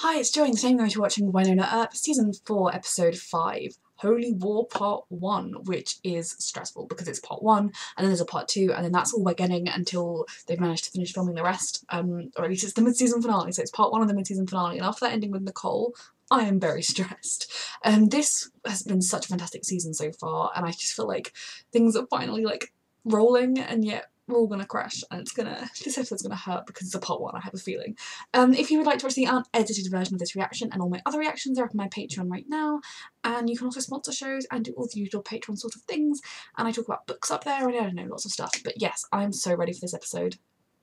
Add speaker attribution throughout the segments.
Speaker 1: Hi, it's Joey, and today I'm going to be watching Wynonna Earp, Season 4, Episode 5, Holy War Part 1, which is stressful because it's Part 1, and then there's a Part 2, and then that's all we're getting until they've managed to finish filming the rest, um, or at least it's the mid-season finale, so it's Part 1 of the mid-season finale, and after that ending with Nicole, I am very stressed. Um, this has been such a fantastic season so far, and I just feel like things are finally, like, rolling, and yet we're all gonna crash and it's gonna this episode's gonna hurt because it's a part one I have a feeling. Um if you would like to watch the unedited version of this reaction and all my other reactions are up on my patreon right now. And you can also sponsor shows and do all the usual patreon sort of things. And i talk about books up there and i don't know lots of stuff. But yes i'm so ready for this episode.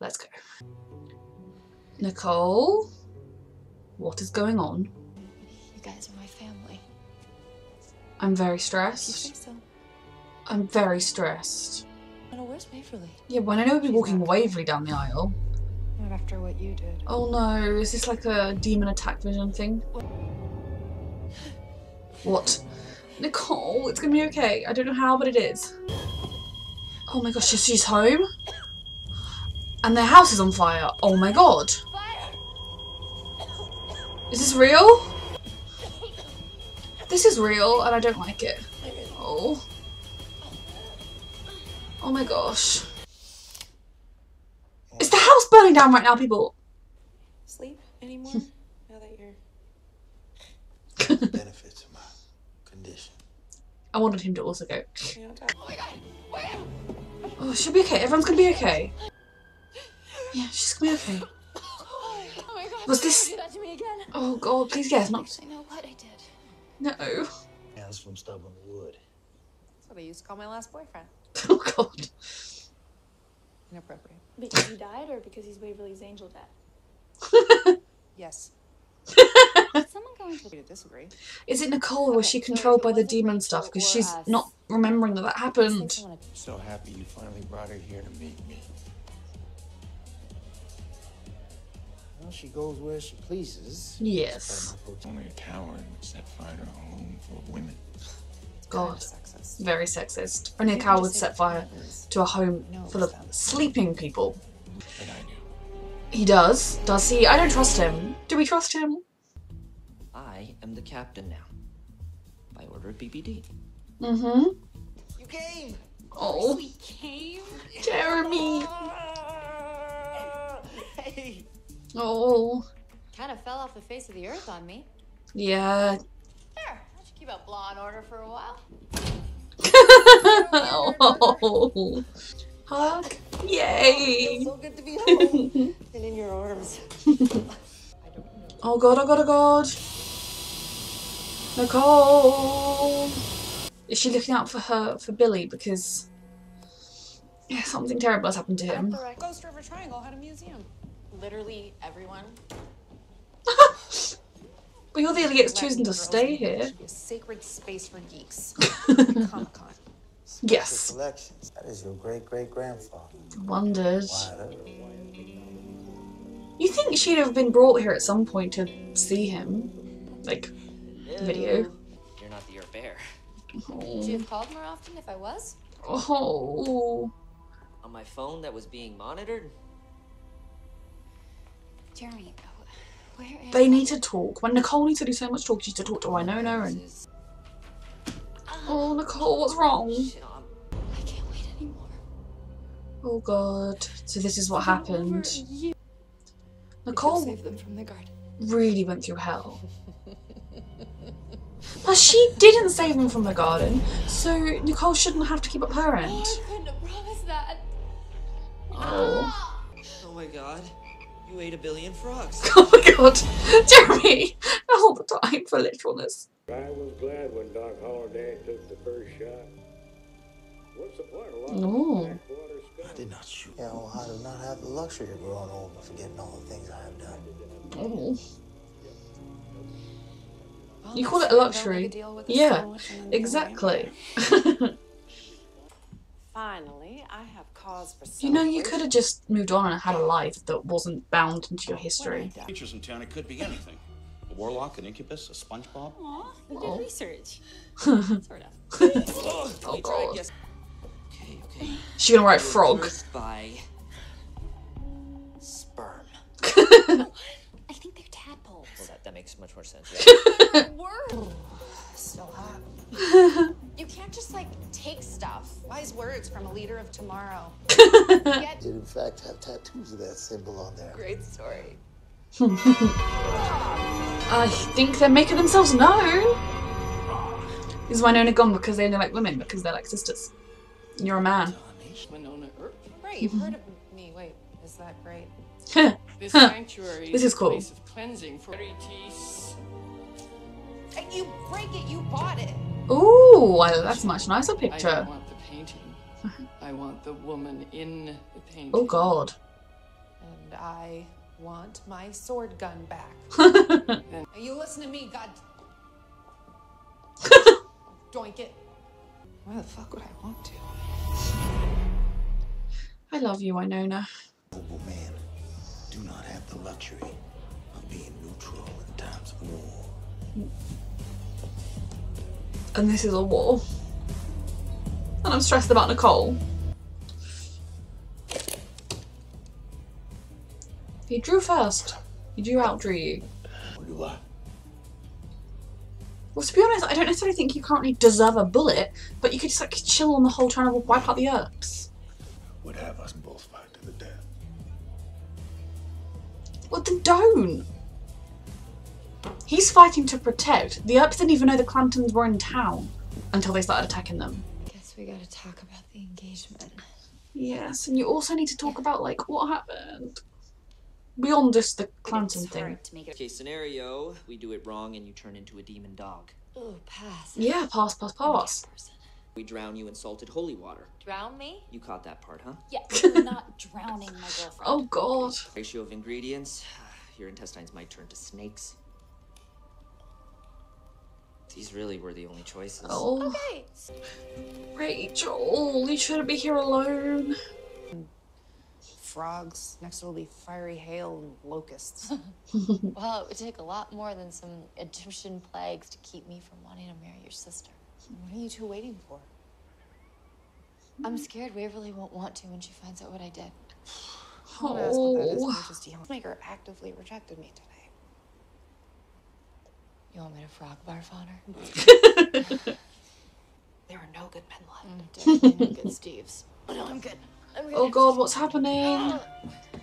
Speaker 1: Let's go. Nicole what is going on?
Speaker 2: You guys are my family.
Speaker 1: i'm very
Speaker 2: You
Speaker 1: stressed.
Speaker 2: so?
Speaker 1: i'm very stressed
Speaker 2: No, where's Waverly?
Speaker 1: yeah when i know we'll be
Speaker 2: She's
Speaker 1: walking waverly down the aisle
Speaker 2: Not after what you did.
Speaker 1: Oh no, is this like a demon attack vision thing? What? Nicole, it's gonna be okay. I don't know how, but it is. Oh my gosh, she's- she's home? And their house is on fire. Oh my god. Is this real? This is real and I don't like it. Oh. Oh my gosh. Is the house burning down right now, people?
Speaker 2: Sleep anymore? Hmm. now that you're.
Speaker 3: benefits of my condition.
Speaker 1: I wanted him to also go.
Speaker 2: You're on top. Oh my god!
Speaker 1: Oh, she'll be okay. Everyone's gonna be okay. Yeah, she's gonna be okay.
Speaker 2: Oh my god!
Speaker 1: Was this-
Speaker 2: Do that to me again?
Speaker 1: Oh god, please yes, not.
Speaker 2: I know what I did.
Speaker 1: No.
Speaker 3: Hands from stubborn wood.
Speaker 2: That's what I used to call my last boyfriend.
Speaker 1: Oh god.
Speaker 2: Inappropriate.
Speaker 4: Because he died or because he's Waverly's angel dad?
Speaker 2: Yes.
Speaker 4: Someone going to
Speaker 2: disagree.
Speaker 1: Is it Nicole or is she
Speaker 4: Okay, so
Speaker 1: controlled
Speaker 4: if
Speaker 1: by the demon
Speaker 4: Rachel
Speaker 1: stuff? Because she's
Speaker 4: us,
Speaker 1: not remembering that that happened.
Speaker 3: So happy you finally brought her here to meet me. Well, she goes where she pleases.
Speaker 1: Yes.
Speaker 5: Only a coward would set fire to a home full of women.
Speaker 1: God.
Speaker 2: Sexist.
Speaker 1: Very sexist. Only a cow would set fire to a home full of sleeping people.
Speaker 5: But I do.
Speaker 1: He does. Does he? I don't trust him. Do we trust him?
Speaker 6: I am the captain now. By order of BBD.
Speaker 1: Mm-hmm.
Speaker 3: You came!
Speaker 1: Oh,
Speaker 4: We came.
Speaker 1: Jeremy.
Speaker 3: Hey!
Speaker 1: Oh.
Speaker 4: Kind of fell off the face of the earth on me.
Speaker 1: Yeah.
Speaker 4: Keep up law and order for a while.
Speaker 1: oh. Hug. Yay.
Speaker 2: Oh, so good to be home and in your arms.
Speaker 1: Oh god, oh god, oh god. Nicole. Is she looking out for her, for Billy? Because yeah, something terrible has happened to him.
Speaker 2: Ghost River Triangle had a museum.
Speaker 4: Literally everyone.
Speaker 1: But you're the idiots choosing to stay here.
Speaker 2: Should a sacred space for geeks. Comic Con.
Speaker 1: Yes.
Speaker 3: Collections. That is your great great grandfather.
Speaker 1: Wondered. You think she'd have been brought here at some point to see him? Like, video.
Speaker 6: You're not the Earth Bear.
Speaker 4: Would you have called more often if I was?
Speaker 1: Oh.
Speaker 6: On my phone that was being monitored?
Speaker 4: Jeremy, where is
Speaker 1: They need to talk. When Nicole needs to do so much talk, she needs to talk to Wynonna and.
Speaker 6: This is-
Speaker 1: Oh, Nicole, what's wrong?
Speaker 6: I'm-
Speaker 4: can't wait anymore.
Speaker 1: Oh god. So this is what happened. Nicole
Speaker 4: save them from the garden.
Speaker 1: really went through hell. But she didn't save them from the garden, so Nicole shouldn't have to keep up her
Speaker 4: Oh,
Speaker 1: end.
Speaker 4: I couldn't have that.
Speaker 1: Oh. Ah.
Speaker 6: Oh my god. You ate a billion frogs.
Speaker 1: Oh my god. Jeremy! All the time for literalness.
Speaker 7: I was glad when Doc Holliday took the first shot. What's the point of locking
Speaker 1: Ooh.
Speaker 3: I did not shoot. Yeah, well, I do not have the luxury of growing old and forgetting all the things I have done.
Speaker 1: Oh. You call it a luxury.
Speaker 2: they'll make a deal with the
Speaker 1: Yeah,
Speaker 2: sandwich and then go away.
Speaker 1: Exactly.
Speaker 2: Finally, I have cause for
Speaker 1: you know, you could have just moved on and had a life that wasn't bound into your history.
Speaker 8: Creatures in town, it could be anything. A warlock, an incubus, a SpongeBob.
Speaker 4: Aw, we
Speaker 1: Oh.
Speaker 4: did research. sort of.
Speaker 1: Oh, oh
Speaker 6: We tried
Speaker 1: god.
Speaker 6: Okay, okay.
Speaker 1: She gonna write frog.
Speaker 6: by sperm.
Speaker 4: I think they're tadpoles.
Speaker 6: Well, That, that makes much more sense. Yeah.
Speaker 9: Still hot.
Speaker 2: You can't just like take stuff.
Speaker 9: Wise words from a leader of tomorrow.
Speaker 2: Get
Speaker 3: Did in fact have tattoos of that symbol on there.
Speaker 9: Great story.
Speaker 1: I think they're making themselves known. Is Wynonna gone because they only like women because they're like sisters? And You're a man.
Speaker 4: Wynonna Earp.
Speaker 9: Right, you've heard of me. Wait, is that right?
Speaker 4: This
Speaker 1: Huh.
Speaker 4: sanctuary
Speaker 1: This is
Speaker 4: a
Speaker 1: cool.
Speaker 4: place of cleansing for charities.
Speaker 9: You break it, you bought it.
Speaker 1: Ooh, well, that's a much nicer picture.
Speaker 4: don't want the painting. I want the woman in the painting.
Speaker 1: Oh god.
Speaker 9: And I want my sword gun back.
Speaker 4: Then
Speaker 9: you listen to me, God. Doink it. Why the fuck would I want to?
Speaker 1: I love you, Wynonna.
Speaker 3: Noble men do not have the luxury of being neutral in times of war.
Speaker 1: And this is a war. And I'm stressed about Nicole. He drew first. He drew out, drew you.
Speaker 3: Do I?
Speaker 1: Well, to be honest, I don't necessarily think you currently deserve a bullet, but you could just like chill on the whole trying to wipe out the Earps.
Speaker 5: Would have us both fight to the death.
Speaker 1: Well, then don't. He's fighting to protect. The Earps didn't even know the Clantons were in town until they started attacking them.
Speaker 2: Guess we gotta talk about the engagement.
Speaker 1: Yes, and you also need to talk about like what happened beyond just the Clanton thing.
Speaker 2: hard to make it.
Speaker 6: Case scenario, we do it wrong and you turn into a demon dog.
Speaker 2: Oh, pass.
Speaker 1: Yeah, pass, pass, pass.
Speaker 6: We drown you in salted holy water.
Speaker 2: Drown me?
Speaker 6: You caught that part, huh?
Speaker 2: Yeah, you're not drowning my girlfriend.
Speaker 1: Oh god.
Speaker 6: Ratio of ingredients, your intestines might turn to snakes. These really were the only choices.
Speaker 1: Oh,
Speaker 2: Okay.
Speaker 1: Rachel, you shouldn't be here alone.
Speaker 9: Frogs. Next it'll be fiery hail and locusts.
Speaker 2: Well, it would take a lot more than some Egyptian plagues to keep me from wanting to marry your sister.
Speaker 9: what are you two waiting for?
Speaker 2: I'm scared Waverly won't want to when she finds out what I did.
Speaker 9: Don't ask what that is,
Speaker 1: Oh,
Speaker 9: Majesty. Maker actively rejected me today.
Speaker 2: You want me to frog barf on her?
Speaker 9: There are no good men left.
Speaker 2: Mm, definitely no good Steves. Oh no, I'm good. I'm good.
Speaker 1: oh god, what's happening?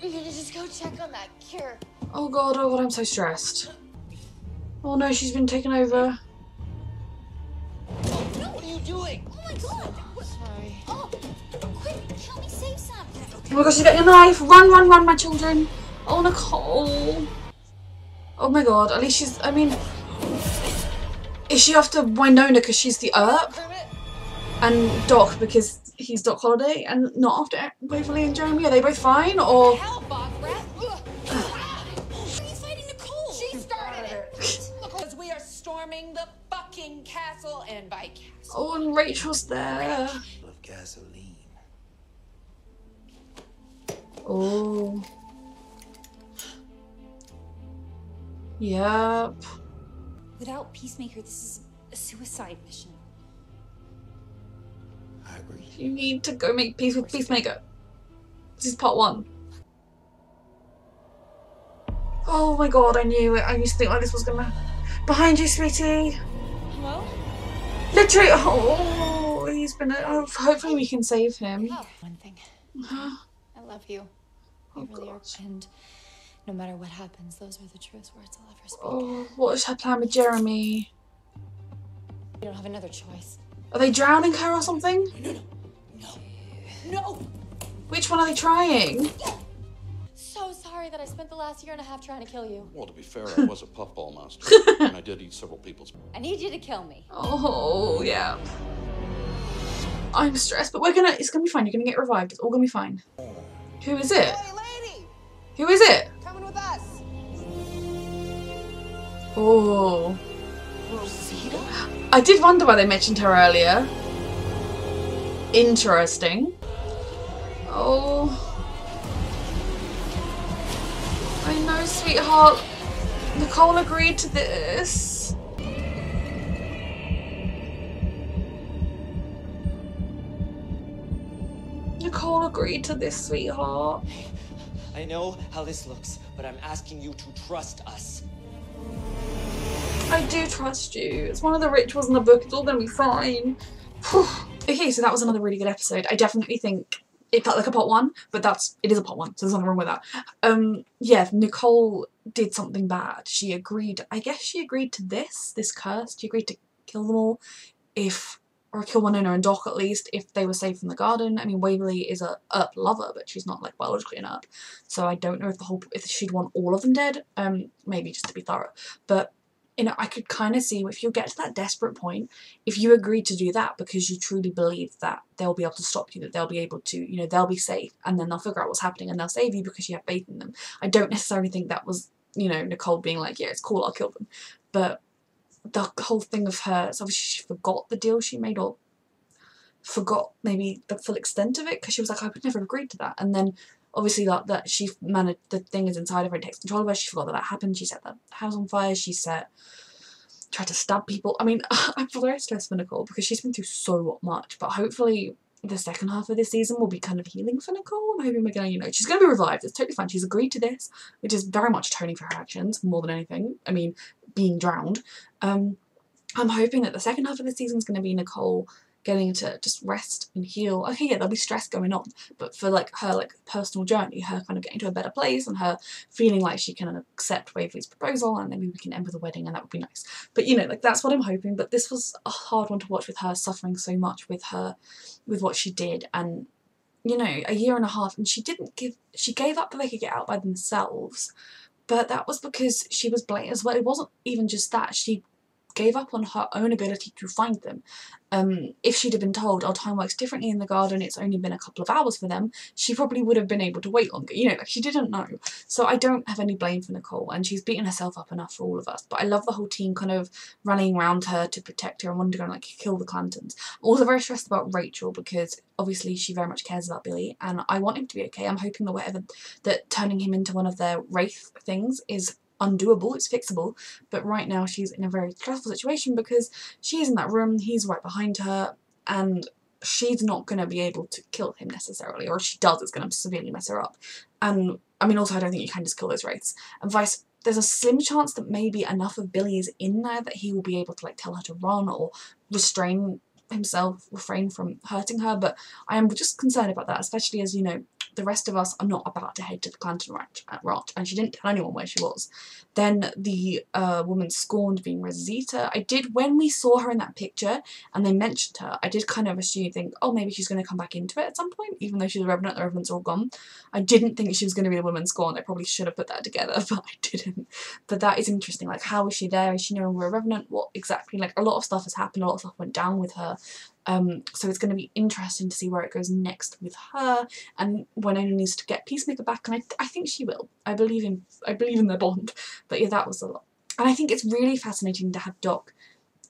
Speaker 2: You're gonna just go check on that cure.
Speaker 1: Oh god, oh god, I'm so stressed. Oh no, she's been taken over.
Speaker 6: Oh no, What are you doing?
Speaker 2: Oh my god! Sorry. Oh, quick, help me save something.
Speaker 1: Oh my gosh, she's getting a knife! Run, run, run, my children! Oh, Nicole! Oh my god, at least she's. I mean. Is she after Wynonna because she's the Earp? And Doc because he's Doc Holliday? And not after Waverly and Jeremy? Are they both fine? Or.
Speaker 9: Hell, Bob Rat!
Speaker 2: Why are you fighting Nicole?
Speaker 9: She started it! Because we are storming the fucking castle, and by castle.
Speaker 1: Oh, and Rachel's there.
Speaker 3: Of gasoline.
Speaker 1: Oh. Yep.
Speaker 10: Without Peacemaker, this is a suicide mission.
Speaker 3: I agree.
Speaker 1: You need to go make peace with Peacemaker. This is part one. Oh my god, I knew it. I used to think like this was gonna. Behind you, sweetie.
Speaker 10: Hello?
Speaker 1: Literally. Oh, he's been. Oh, hopefully, we can save him.
Speaker 2: Oh, one thing.
Speaker 1: Oh,
Speaker 2: I love you. You oh, really are. And no matter what happens, those are the truest words I'll ever speak.
Speaker 1: Oh, what is her plan with Jeremy?
Speaker 2: You don't have another choice.
Speaker 1: Are they drowning her or something?
Speaker 9: No! no, no, no.
Speaker 1: Which one are they trying?
Speaker 2: So sorry that I spent the last year and a half trying to kill you.
Speaker 8: Well, to be fair, I was a puffball master, and I did eat several people's.
Speaker 10: I need you to kill me.
Speaker 1: Oh, yeah. I'm stressed, but we're gonna. It's gonna be fine. You're gonna get revived. It's all gonna be fine. Oh. Who is it?
Speaker 9: Hey, lady!
Speaker 1: Who is it?
Speaker 9: Coming with us!
Speaker 1: Oh.
Speaker 9: Rosita?
Speaker 1: I did wonder why they mentioned her earlier. Interesting. Oh. I know, sweetheart. Nicole agreed to this. Nicole agreed to this, sweetheart.
Speaker 6: I know how this looks, but I'm asking you to trust us.
Speaker 1: I do trust you. It's one of the rituals in the book. It's all gonna be fine. okay, so that was another really good episode. I definitely think it felt like a part one, but that's it is a part one, so there's nothing wrong with that. Um, yeah, Nicole did something bad. She agreed. I guess she agreed to this, this curse. She agreed to kill them all, if or kill Wynonna and Doc at least if they were safe in the garden. I mean, Waverly is a Earp lover, but she's not like biologically an Earp, so I don't know if the whole if she'd want all of them dead. Um, maybe just to be thorough, but you know, I could kind of see if you get to that desperate point, if you agree to do that because you truly believe that they'll be able to stop you, that they'll be able to, you know, they'll be safe, and then they'll figure out what's happening and they'll save you because you have faith in them. I don't necessarily think that was, you know, Nicole being like, yeah, it's cool, I'll kill them. But the whole thing of her, so obviously she forgot the deal she made or forgot maybe the full extent of it because she was like, I would never have agreed to that. And then obviously that, that she managed, the thing is inside of her and takes control of her. She forgot that that happened. She set the house on fire. She set, tried to stab people. I mean, I'm very stressed for Nicole because she's been through so much, but hopefully the second half of this season will be kind of healing for Nicole. I'm hoping we're to, you know, she's to be revived. It's totally fine. She's agreed to this, which is very much atoning for her actions more than anything. I mean, being drowned. Um, I'm hoping that the second half of the season is going to be Nicole getting to just rest and heal. Okay, yeah, there'll be stress going on, but for like her like personal journey, her kind of getting to a better place and her feeling like she can accept Waverly's proposal and maybe we can end with a wedding and that would be nice. But you know, like that's what I'm hoping. But this was a hard one to watch with her suffering so much with her, with what she did and you know, a year and a half and she didn't give, she gave up that they could get out by themselves. But that was because she was as well. It wasn't even just that. She gave up on her own ability to find them. Um, if she'd have been told, our oh, time works differently in the garden, it's only been a couple of hours for them, she probably would have been able to wait longer. You know, like she didn't know. So I don't have any blame for Nicole, and she's beaten herself up enough for all of us. But I love the whole team kind of rallying around her to protect her and wanting to like kill the Clantons. I'm also very stressed about Rachel because obviously she very much cares about Billy, and I want him to be okay. I'm hoping that whatever that turning him into one of their wraith things is undoable, it's fixable, but right now she's in a very stressful situation because she's in that room, he's right behind her, and she's not going to be able to kill him necessarily, or if she does, it's going to severely mess her up. And, I mean, also, I don't think you can just kill those wraiths. And vice, there's a slim chance that maybe enough of Billy is in there that he will be able to, like, tell her to run or restrain himself, refrain from hurting her, but I am just concerned about that, especially as, you know, the rest of us are not about to head to the Clanton ranch, uh, ranch and she didn't tell anyone where she was. Then the uh, woman scorned being Rosita. I did, when we saw her in that picture and they mentioned her, I did kind of assume, think, oh, maybe she's going to come back into it at some point, even though she's a Revenant, the Revenants are all gone. I didn't think she was going to be the woman scorned. I probably should have put that together, but I didn't. But that is interesting. Like, how is she there? Is she no longer a Revenant? What exactly? Like, a lot of stuff has happened, a lot of stuff went down with her. Um, so it's going to be interesting to see where it goes next with her and when Wynonna needs to get Peacemaker back and I, th I think she will. I believe in I believe in their bond. But yeah, that was a lot. And I think it's really fascinating to have Doc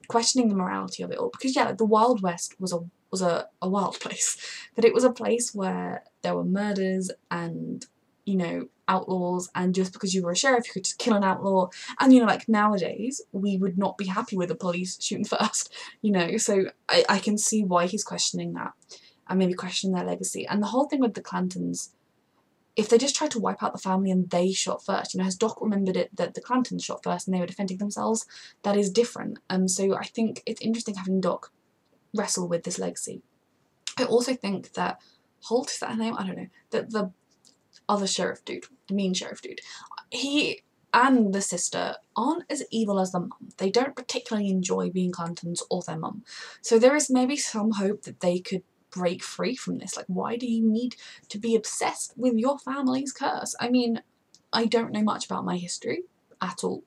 Speaker 1: questioning the morality of it all because yeah, the Wild West was a was a, a wild place, but it was a place where there were murders and you know outlaws and just because you were a sheriff you could just kill an outlaw and you know like nowadays we would not be happy with the police shooting first you know so I, I can see why he's questioning that and maybe questioning their legacy and the whole thing with the Clantons if they just tried to wipe out the family and they shot first, you know, has Doc remembered it that the Clantons shot first and they were defending themselves? That is different. And um, so I think it's interesting having Doc wrestle with this legacy. I also think that Holt, is that her name? I don't know. That the other sheriff dude, the mean sheriff dude, he and the sister aren't as evil as the mum. They don't particularly enjoy being Clantons or their mum. So there is maybe some hope that they could break free from this. Like, why do you need to be obsessed with your family's curse? I mean, I don't know much about my history at all.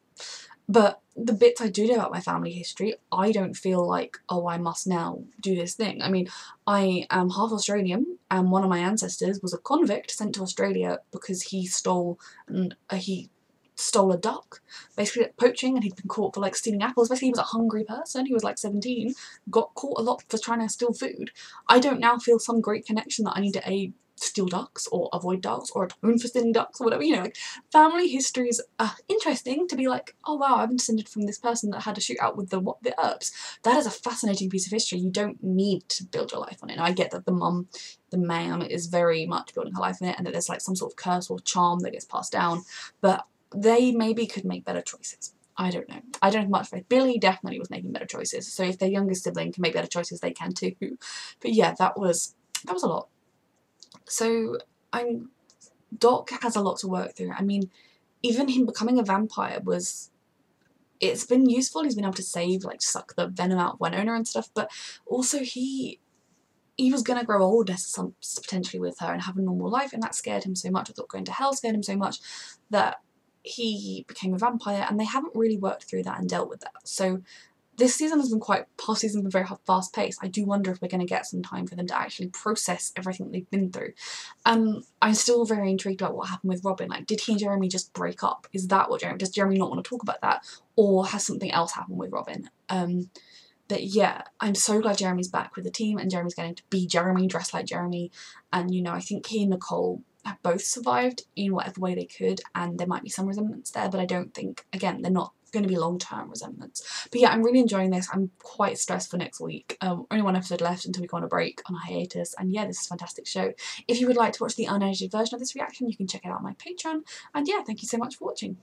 Speaker 1: But the bits I do know about my family history, I don't feel like, oh, I must now do this thing. I mean, I am half Australian, and one of my ancestors was a convict sent to Australia because he stole, and uh, he stole a duck, basically poaching, and he'd been caught for like stealing apples. Basically, he was a hungry person. He was like 17, got caught a lot for trying to steal food. I don't now feel some great connection that I need to aid steal ducks or avoid ducks or atone for stealing ducks or whatever, you know, like family histories are interesting to be like, oh wow, I'm descended from this person that had a shootout with the what the Earps. That is a fascinating piece of history. You don't need to build your life on it. Now I get that the mum, the ma'am is very much building her life on it and that there's like some sort of curse or charm that gets passed down, but they maybe could make better choices. I don't know. I don't have much faith. Billy definitely was making better choices. So if their younger sibling can make better choices, they can too. But yeah, that was that was a lot. So I'm Doc has a lot to work through. I mean, even him becoming a vampire was it's been useful. He's been able to save, like, suck the venom out of Wynonna and stuff, but also he he was going to grow old potentially with her and have a normal life, and that scared him so much. I thought going to hell scared him so much that he became a vampire, and they haven't really worked through that and dealt with that. So this season has been quite, past season been very fast paced. I do wonder if we're going to get some time for them to actually process everything they've been through. Um, I'm still very intrigued about what happened with Robin. Like, did he and Jeremy just break up? Is that what Jeremy, does Jeremy not want to talk about that? Or has something else happened with Robin? Um, but yeah, I'm so glad Jeremy's back with the team and Jeremy's getting to be Jeremy, dressed like Jeremy. And, you know, I think he and Nicole have both survived in whatever way they could and there might be some resentments there, but I don't think, again, they're not going to be long-term resentments. But yeah, I'm really enjoying this. I'm quite stressed for next week. Um, only one episode left until we go on a break on a hiatus. And yeah, this is a fantastic show. If you would like to watch the unedited version of this reaction, you can check it out on my Patreon. And yeah, thank you so much for watching.